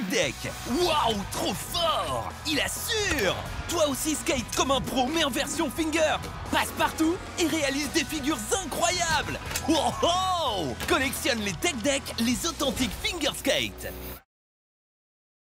Tech Deck. Waouh, trop fort Il assure Toi aussi skate comme un pro, mais en version finger. Passe partout et réalise des figures incroyables. Wow Collectionne les Tech Deck, les authentiques finger skate.